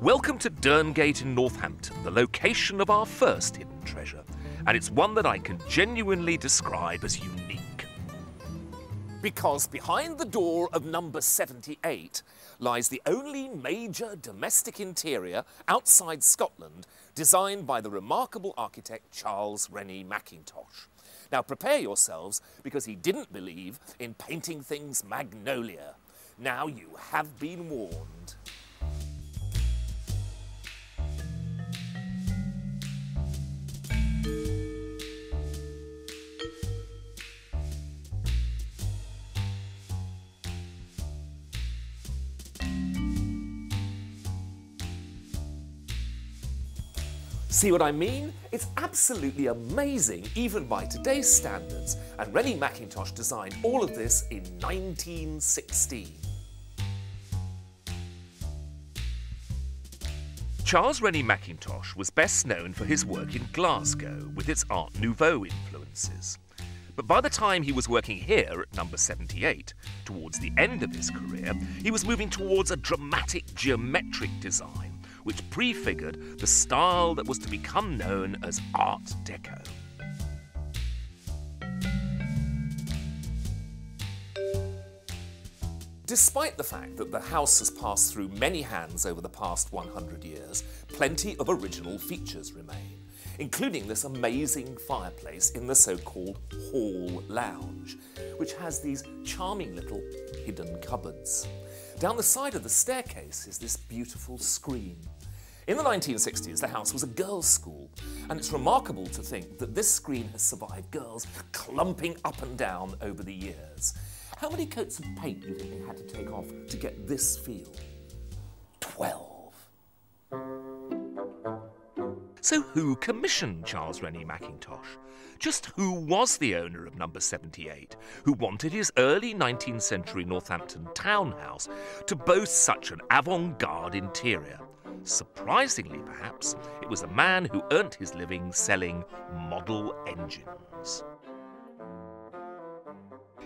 Welcome to Derngate in Northampton, the location of our first hidden treasure. And it's one that I can genuinely describe as unique. Because behind the door of number 78 lies the only major domestic interior outside Scotland designed by the remarkable architect Charles Rennie Mackintosh. Now prepare yourselves because he didn't believe in painting things magnolia. Now you have been warned. See what I mean? It's absolutely amazing, even by today's standards, and Rennie Mackintosh designed all of this in 1916. Charles Rennie Mackintosh was best known for his work in Glasgow with its Art Nouveau influences. But by the time he was working here at number 78, towards the end of his career, he was moving towards a dramatic geometric design which prefigured the style that was to become known as Art Deco. Despite the fact that the house has passed through many hands over the past 100 years, plenty of original features remain, including this amazing fireplace in the so-called Hall Lounge, which has these charming little hidden cupboards. Down the side of the staircase is this beautiful screen. In the 1960s, the house was a girls' school, and it's remarkable to think that this screen has survived girls clumping up and down over the years. How many coats of paint do you think they had to take off to get this feel? Twelve. So who commissioned Charles Rennie Mackintosh? Just who was the owner of number 78, who wanted his early 19th century Northampton townhouse to boast such an avant-garde interior? Surprisingly, perhaps, it was a man who earned his living selling model engines.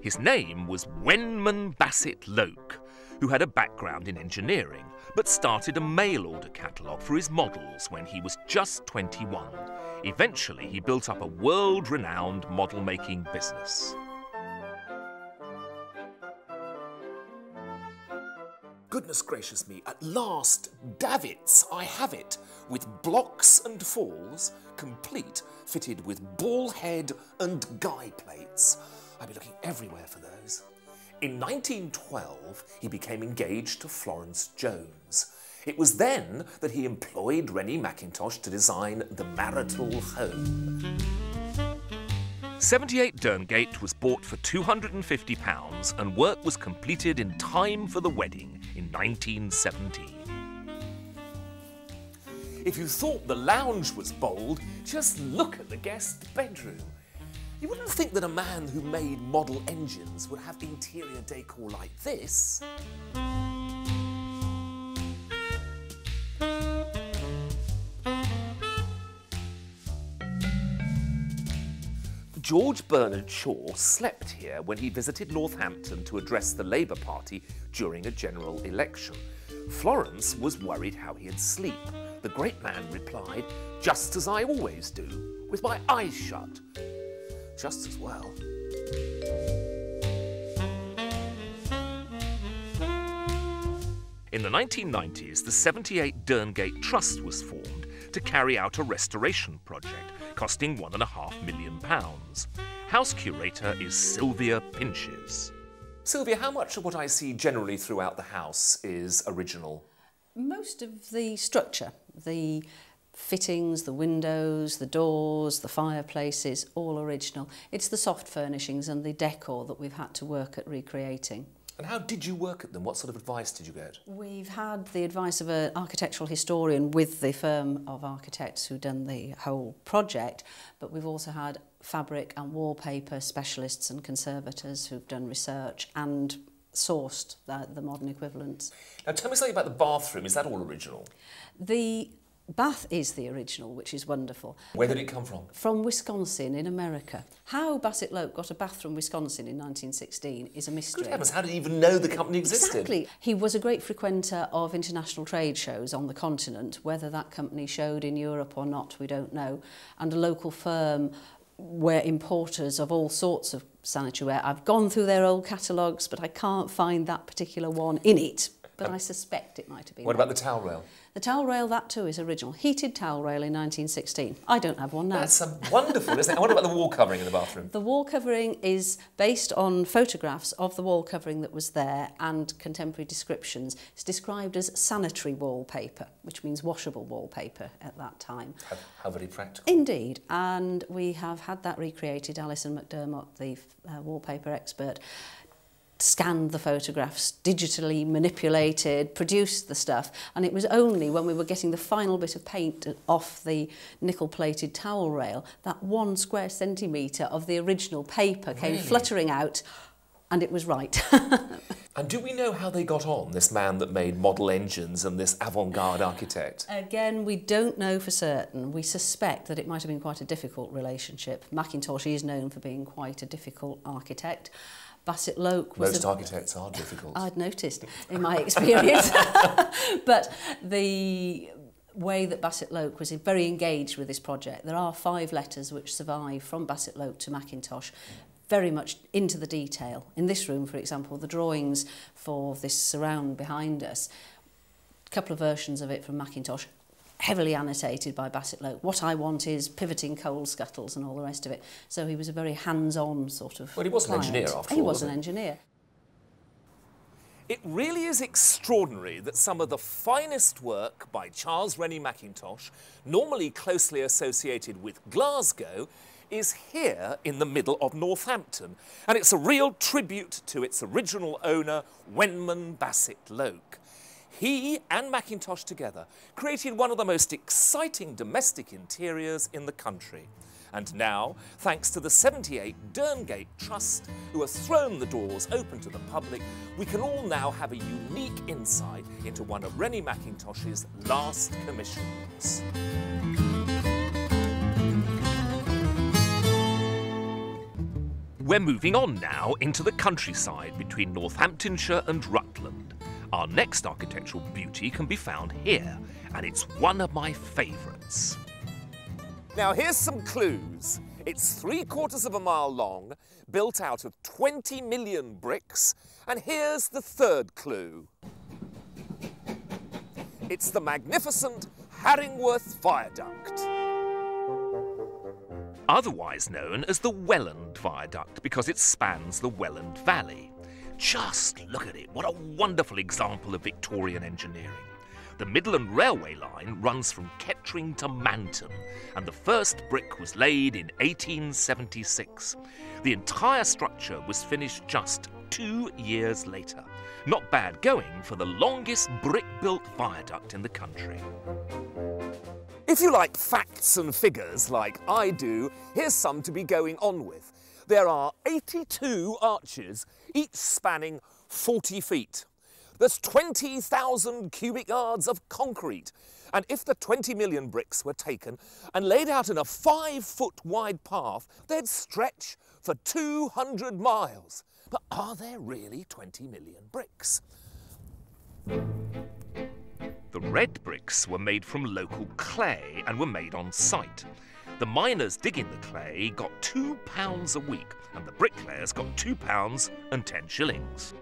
His name was Wenman Bassett Lowke, who had a background in engineering, but started a mail order catalogue for his models when he was just 21. Eventually, he built up a world renowned model making business. Goodness gracious me, at last, davits, I have it, with blocks and falls, complete, fitted with ball head and guy plates. I've been looking everywhere for those. In 1912, he became engaged to Florence Jones. It was then that he employed Rennie Mackintosh to design the marital home. 78 Derngate was bought for £250 and work was completed in time for the wedding in 1917. If you thought the lounge was bold, just look at the guest bedroom. You wouldn't think that a man who made model engines would have interior decor like this. George Bernard Shaw slept here when he visited Northampton to address the Labour Party during a general election. Florence was worried how he'd sleep. The great man replied, just as I always do, with my eyes shut. Just as well. In the 1990s, the 78 Derngate Trust was formed to carry out a restoration project costing £1.5 million. House curator is Sylvia Pinches. Sylvia, how much of what I see generally throughout the house is original? Most of the structure, the fittings, the windows, the doors, the fireplaces, all original. It's the soft furnishings and the decor that we've had to work at recreating. And how did you work at them? What sort of advice did you get? We've had the advice of an architectural historian with the firm of architects who done the whole project, but we've also had fabric and wallpaper specialists and conservators who've done research and sourced the, the modern equivalents. Now tell me something about the bathroom. Is that all original? The Bath is the original, which is wonderful. Where did it come from? From Wisconsin in America. How Bassett Lowke got a bath from Wisconsin in 1916 is a mystery. Good heavens, how did he even know the company existed? Exactly. He was a great frequenter of international trade shows on the continent. Whether that company showed in Europe or not, we don't know. And a local firm were importers of all sorts of sanitary ware. I've gone through their old catalogues, but I can't find that particular one in it. But I suspect it might have been. What about the towel rail? The towel rail, that too is original. Heated towel rail in 1916. I don't have one now. That's wonderful, isn't it? What about the wall covering in the bathroom? The wall covering is based on photographs of the wall covering that was there and contemporary descriptions. It's described as sanitary wallpaper, which means washable wallpaper at that time. How, how very practical. Indeed. And we have had that recreated. Alison McDermott, the uh, wallpaper expert, scanned the photographs, digitally manipulated, produced the stuff. And it was only when we were getting the final bit of paint off the nickel-plated towel rail that one square centimetre of the original paper came really? fluttering out and it was right. and do we know how they got on, this man that made model engines and this avant-garde architect? Again, we don't know for certain. We suspect that it might have been quite a difficult relationship. Macintosh is known for being quite a difficult architect. Bassett Loke was... Most a, architects are difficult. I'd noticed in my experience. but the way that Bassett Loke was very engaged with this project. There are five letters which survive from Bassett Loke to Macintosh very much into the detail. In this room, for example, the drawings for this surround behind us, a couple of versions of it from Macintosh, heavily annotated by Bassett Lowe. What I want is pivoting coal scuttles and all the rest of it. So he was a very hands-on sort of Well, he was client. an engineer after he all, was an engineer. It really is extraordinary that some of the finest work by Charles Rennie Mackintosh, normally closely associated with Glasgow, is here in the middle of Northampton. And it's a real tribute to its original owner, Wenman Bassett Lowke. He and Mackintosh together created one of the most exciting domestic interiors in the country. And now, thanks to the 78 Derngate Trust, who has thrown the doors open to the public, we can all now have a unique insight into one of Rennie Mackintosh's last commissions. We're moving on now into the countryside between Northamptonshire and Rutland. Our next architectural beauty can be found here, and it's one of my favourites. Now, here's some clues. It's three quarters of a mile long, built out of 20 million bricks, and here's the third clue. It's the magnificent Harringworth Viaduct. Otherwise known as the Welland Viaduct because it spans the Welland Valley. Just look at it, what a wonderful example of Victorian engineering. The Midland Railway line runs from Kettering to Manton, and the first brick was laid in 1876. The entire structure was finished just two years later. Not bad going for the longest brick built viaduct in the country. If you like facts and figures like I do, here's some to be going on with. There are 82 arches, each spanning 40 feet. There's 20,000 cubic yards of concrete. And if the 20 million bricks were taken and laid out in a five foot wide path, they'd stretch for 200 miles. But are there really 20 million bricks? The red bricks were made from local clay and were made on site. The miners digging the clay got two pounds a week, and the bricklayers got two pounds and ten shillings.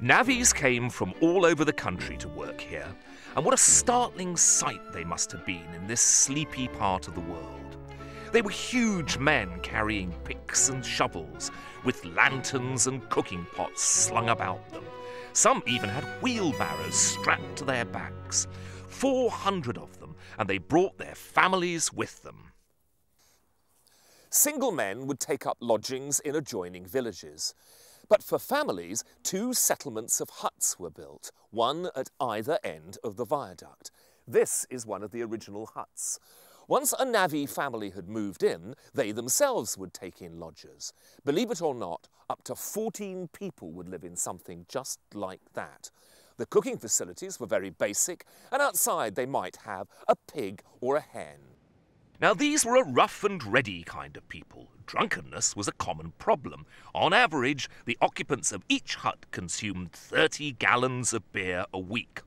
Navvies came from all over the country to work here, and what a startling sight they must have been in this sleepy part of the world. They were huge men carrying picks and shovels, with lanterns and cooking pots slung about them. Some even had wheelbarrows strapped to their backs. 400 of them, and they brought their families with them. Single men would take up lodgings in adjoining villages. But for families, two settlements of huts were built, one at either end of the viaduct. This is one of the original huts. Once a navvy family had moved in, they themselves would take in lodgers. Believe it or not, up to 14 people would live in something just like that. The cooking facilities were very basic, and outside they might have a pig or a hen. Now, these were a rough and ready kind of people. Drunkenness was a common problem. On average, the occupants of each hut consumed 30 gallons of beer a week.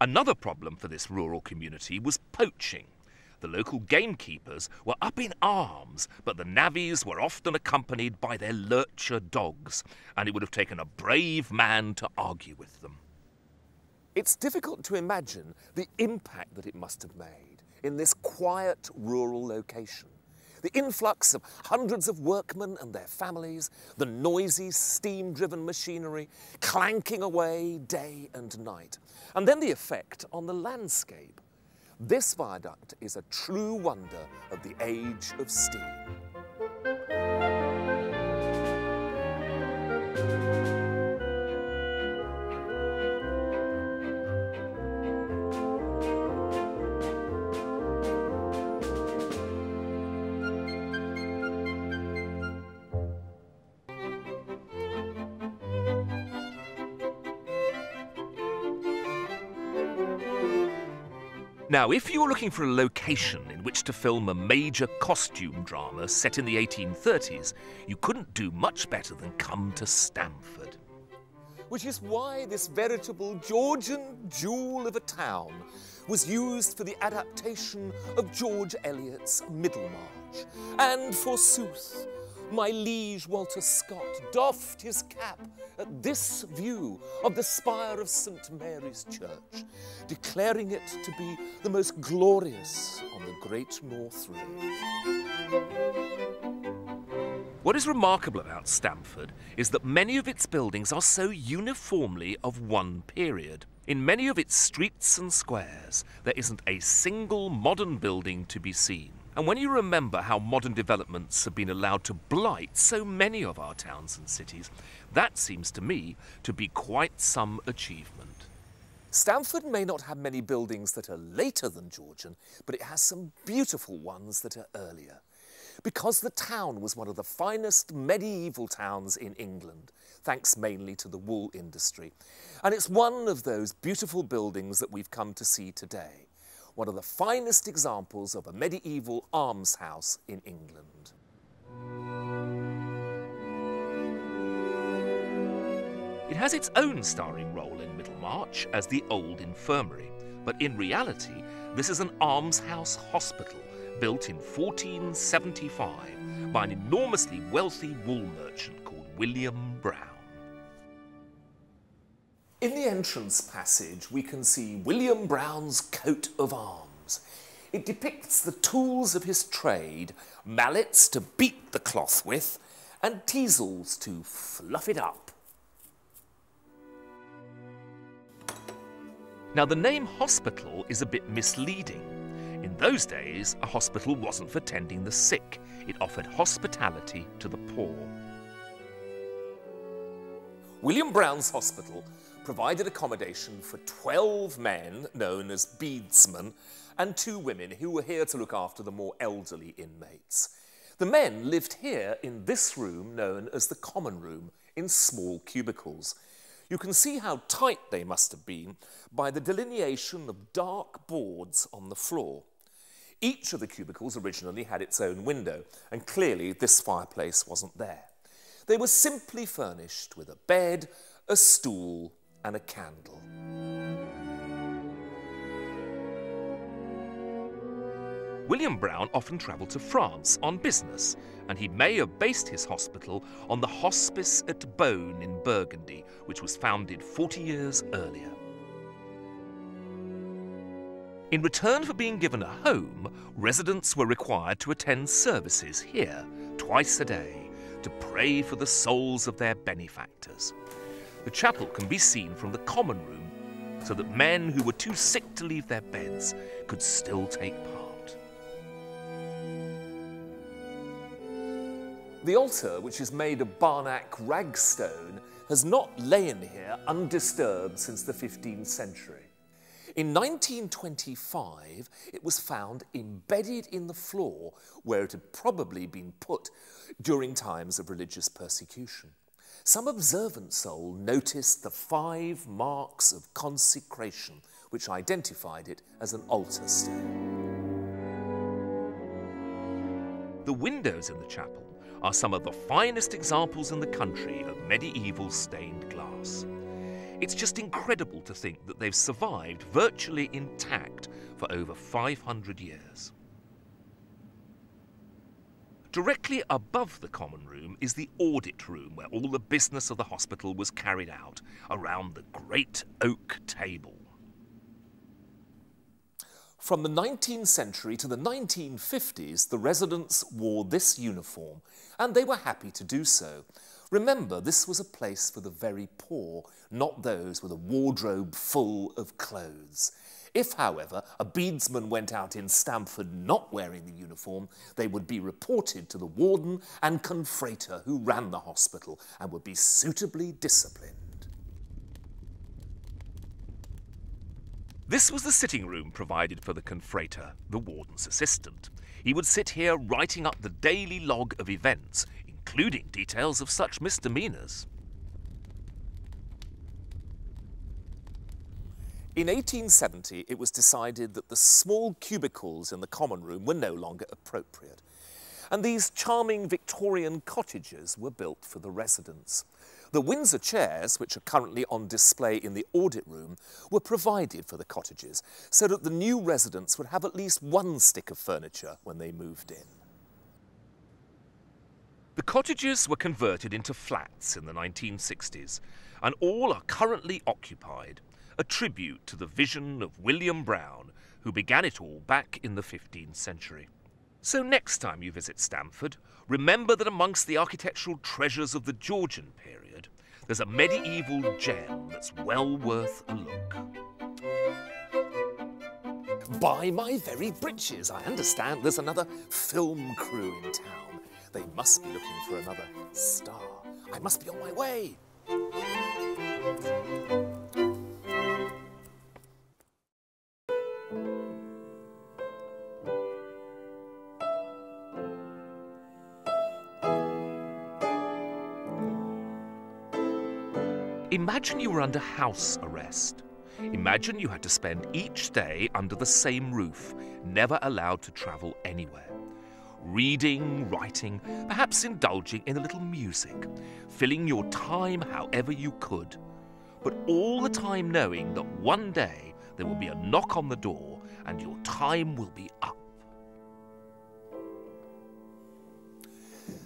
Another problem for this rural community was poaching. The local gamekeepers were up in arms, but the navvies were often accompanied by their lurcher dogs, and it would have taken a brave man to argue with them. It's difficult to imagine the impact that it must have made in this quiet rural location. The influx of hundreds of workmen and their families, the noisy steam driven machinery clanking away day and night, and then the effect on the landscape. This viaduct is a true wonder of the age of steam. Now, if you were looking for a location in which to film a major costume drama set in the 1830s, you couldn't do much better than come to Stamford. Which is why this veritable Georgian jewel of a town was used for the adaptation of George Eliot's Middlemarch. And forsooth, my liege Walter Scott doffed his cap at this view of the spire of St Mary's Church, declaring it to be the most glorious on the great North Road. What is remarkable about Stamford is that many of its buildings are so uniformly of one period. In many of its streets and squares, there isn't a single modern building to be seen. And when you remember how modern developments have been allowed to blight so many of our towns and cities, that seems to me to be quite some achievement. Stamford may not have many buildings that are later than Georgian, but it has some beautiful ones that are earlier. Because the town was one of the finest medieval towns in England, thanks mainly to the wool industry. And it's one of those beautiful buildings that we've come to see today one of the finest examples of a medieval almshouse in England. It has its own starring role in Middlemarch as the Old Infirmary, but in reality, this is an almshouse hospital built in 1475 by an enormously wealthy wool merchant called William Brown. In the entrance passage, we can see William Brown's coat of arms. It depicts the tools of his trade, mallets to beat the cloth with, and teasels to fluff it up. Now, the name hospital is a bit misleading. In those days, a hospital wasn't for tending the sick, it offered hospitality to the poor. William Brown's Hospital provided accommodation for 12 men, known as bedesmen, and two women who were here to look after the more elderly inmates. The men lived here in this room known as the common room, in small cubicles. You can see how tight they must have been by the delineation of dark boards on the floor. Each of the cubicles originally had its own window, and clearly this fireplace wasn't there. They were simply furnished with a bed, a stool, and a candle. William Brown often travelled to France on business, and he may have based his hospital on the Hospice at Beaune in Burgundy, which was founded 40 years earlier. In return for being given a home, residents were required to attend services here twice a day to pray for the souls of their benefactors. The chapel can be seen from the common room so that men who were too sick to leave their beds could still take part. The altar, which is made of Barnack ragstone, has not lain here undisturbed since the 15th century. In 1925, it was found embedded in the floor where it had probably been put during times of religious persecution. Some observant soul noticed the five marks of consecration which identified it as an altar stone. The windows in the chapel are some of the finest examples in the country of medieval stained glass. It's just incredible to think that they've survived virtually intact for over 500 years. Directly above the common room is the audit room where all the business of the hospital was carried out around the great oak table. From the 19th century to the 1950s, the residents wore this uniform, and they were happy to do so. Remember, this was a place for the very poor, not those with a wardrobe full of clothes. If, however, a beadsman went out in Stamford not wearing the uniform, they would be reported to the warden and confrater who ran the hospital and would be suitably disciplined. This was the sitting room provided for the confrater, the warden's assistant. He would sit here writing up the daily log of events, including details of such misdemeanours. In 1870, it was decided that the small cubicles in the common room were no longer appropriate, and these charming Victorian cottages were built for the residents. The Windsor chairs, which are currently on display in the audit room, were provided for the cottages so that the new residents would have at least one stick of furniture when they moved in. The cottages were converted into flats in the 1960s, and all are currently occupied, a tribute to the vision of William Brown, who began it all back in the 15th century. So next time you visit Stamford, remember that amongst the architectural treasures of the Georgian period, there's a medieval gem that's well worth a look. By my very breeches, I understand there's another film crew in town. They must be looking for another star. I must be on my way. Imagine you were under house arrest. Imagine you had to spend each day under the same roof, never allowed to travel anywhere. Reading, writing, perhaps indulging in a little music, filling your time however you could, but all the time knowing that one day there will be a knock on the door and your time will be up.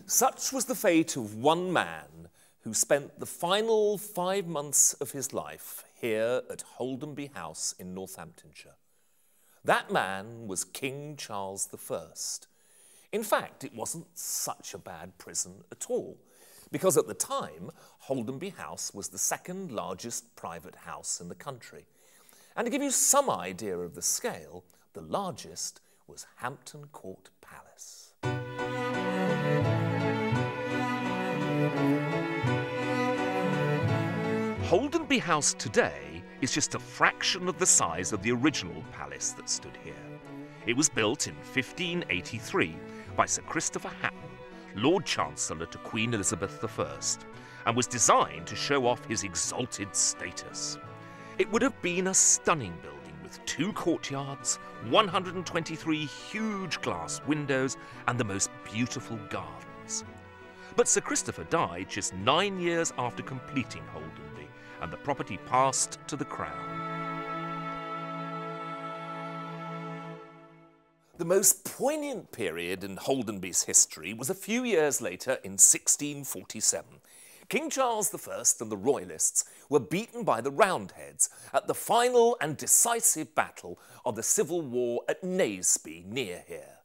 Such was the fate of one man who spent the final five months of his life here at Holdenby House in Northamptonshire. That man was King Charles I. In fact, it wasn't such a bad prison at all, because at the time, Holdenby House was the second largest private house in the country. And to give you some idea of the scale, the largest was Hampton Court Palace. Holdenby House today is just a fraction of the size of the original palace that stood here. It was built in 1583 by Sir Christopher Hatton, Lord Chancellor to Queen Elizabeth I, and was designed to show off his exalted status. It would have been a stunning building with two courtyards, 123 huge glass windows, and the most beautiful gardens. But Sir Christopher died just nine years after completing Holdenby and the property passed to the Crown. The most poignant period in Holdenby's history was a few years later in 1647. King Charles I and the Royalists were beaten by the Roundheads at the final and decisive battle of the Civil War at Naseby near here.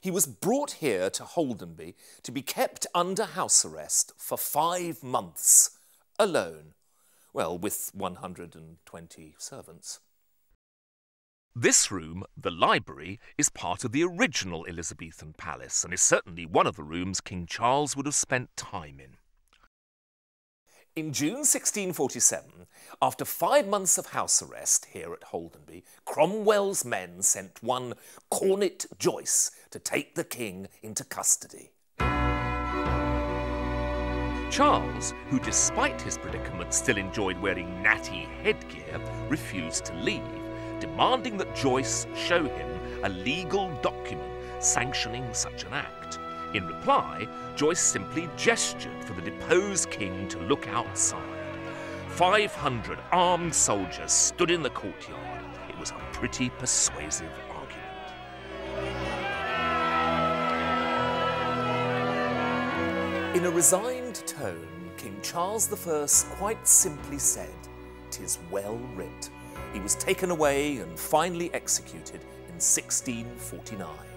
He was brought here to Holdenby to be kept under house arrest for five months, alone, well, with 120 servants. This room, the library, is part of the original Elizabethan palace and is certainly one of the rooms King Charles would have spent time in. In June 1647, after five months of house arrest here at Holdenby, Cromwell's men sent one Cornet Joyce to take the king into custody. Charles, who despite his predicament still enjoyed wearing natty headgear, refused to leave, demanding that Joyce show him a legal document sanctioning such an act. In reply, Joyce simply gestured for the deposed king to look outside. 500 armed soldiers stood in the courtyard. It was a pretty persuasive argument. In a resigned tone, King Charles I quite simply said, "'Tis well writ." He was taken away and finally executed in 1649.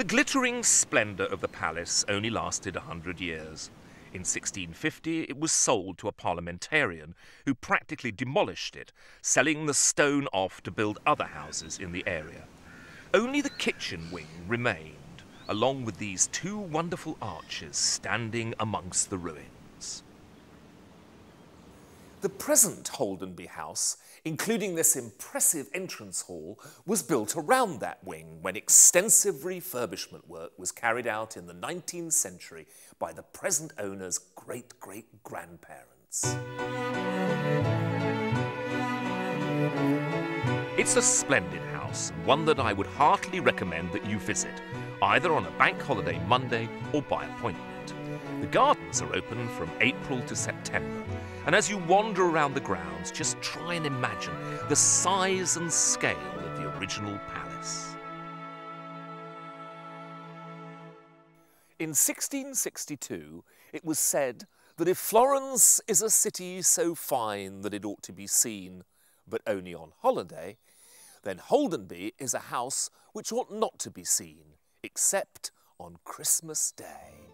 The glittering splendour of the palace only lasted a hundred years. In 1650, it was sold to a parliamentarian who practically demolished it, selling the stone off to build other houses in the area. Only the kitchen wing remained, along with these two wonderful arches standing amongst the ruins. The present Holdenby House, including this impressive entrance hall, was built around that wing when extensive refurbishment work was carried out in the 19th century by the present owner's great-great-grandparents. It's a splendid house, one that I would heartily recommend that you visit, either on a bank holiday Monday or by appointment. The gardens are open from April to September, and as you wander around the grounds, just try and imagine the size and scale of the original palace. In 1662, it was said that if Florence is a city so fine that it ought to be seen, but only on holiday, then Holdenby is a house which ought not to be seen, except on Christmas Day.